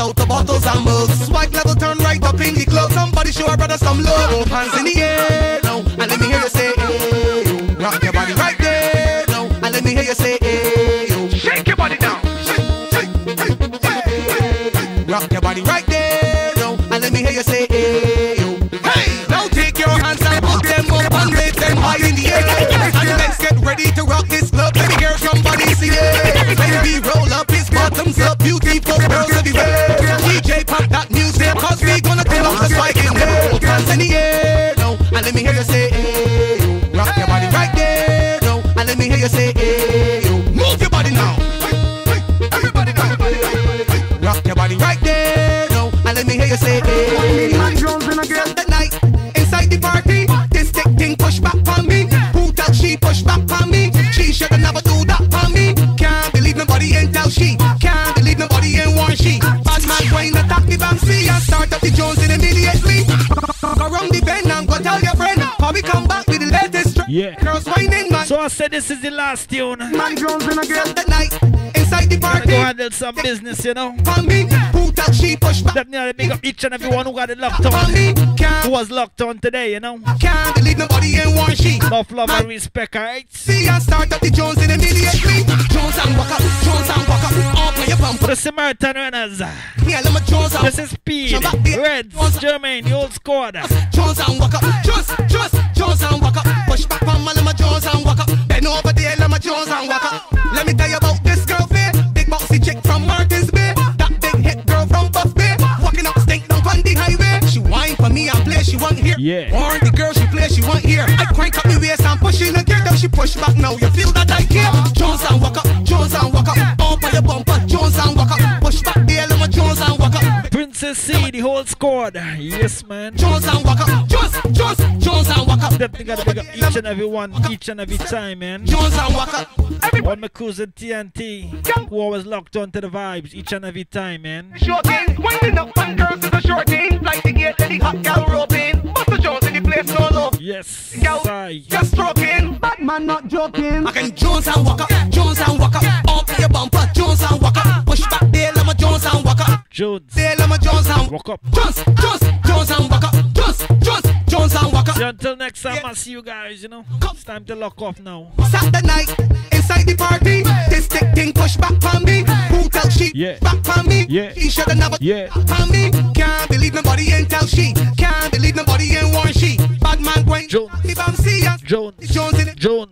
out the bottles and mugs. Swipe level, turn right up in the club. Somebody show a brother some love. Hands in the air now, and let me hear you say, hey, yo. Rock your body right there now, and let me hear you say, hey, yo. Shake your body down. Rock your body right there now, and let me hear you say, hey, yo. Hey, now take your hands and put them up and raise them high in the air. And let's get ready to rock pull up the spike in there. Hands in the air now, and let me hear you say, hey, yo. Rock your body right there now, and let me hear you say, hey, yo. Move your body now. Everybody now. Rock your body right there now, and let me hear you say, Yeah. Girls whining man. So I said this is the last tune. Man Jones in again. Saturday night, inside the party. go handle some business, you know. On me, who tell she push back Definitely big up each and every one who got it locked on? Who was locked on today, you know. can't believe nobody ain't warn she. Enough love and respect, alright? See and start up the Jones in immediately. Jones and walk up, Jones and walk up. All for your bump. The Samaritan runners. Yeah, let me Jones and This is Speed, Reds, Germain, the old squad. Jones and walk up. Jones, chick from Martins Bay. That big hit girl from Buff Bay. Walking up stink down on the highway. She whine for me and play, she want here. Yeah. Warn the girl, she play, she want here. I crank up the waist and push in again. Then she push back now. You feel that I care? Jones and walk up, Jones and walk up. Bump on your bumper, Jones and walk up. Push back there, let me Jones and walk up. Princess C, the whole squad. Yes, man. Jones and walk up, Definitely gotta big up each and every one, each and every time, man. Jones and walk up. All my crews in TNT, who always locked on to the vibes each and every time, man. Short thing, winding up on girls is a short thing. Like the gate, let the hot gal roping. Buster Jones in the place, no love. Yes, Gal, I. just stroking. Bad man not joking. I can Jones and walk up, Jones and walk up. Up your bumper, Jones and walk up. Uh-huh. Push back there, let me Jones and walk up. Jones, There, let me Jones and walk up. Jones, Jones, until next time, I'll see you guys, you know. It's time to lock off now. Saturday night, inside the party. This thick thing push back on me. Who tell she Yeah. back on me? Yeah. He should have never Yeah. on me. Can't believe nobody ain't tell she. Can't believe nobody ain't warn she. Bad man going Jones. the Banksy and Jones, Jones in it. Jones.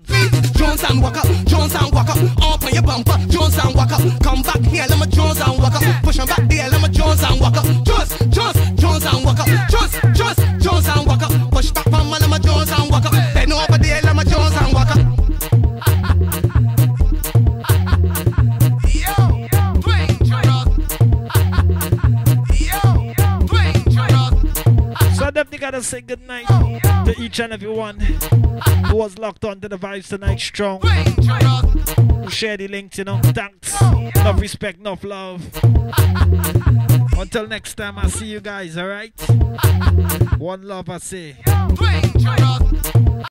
Jones and walk up, Jones and walk up, up your bumper, Jones and walk up, come back here, let me Jones and walk up, push 'em back gotta say goodnight to each and everyone who was locked on to the vibes tonight strong. Share the links, you know. Thanks. Enough respect, enough love. Until next time, I'll see you guys, alright? One love, I say.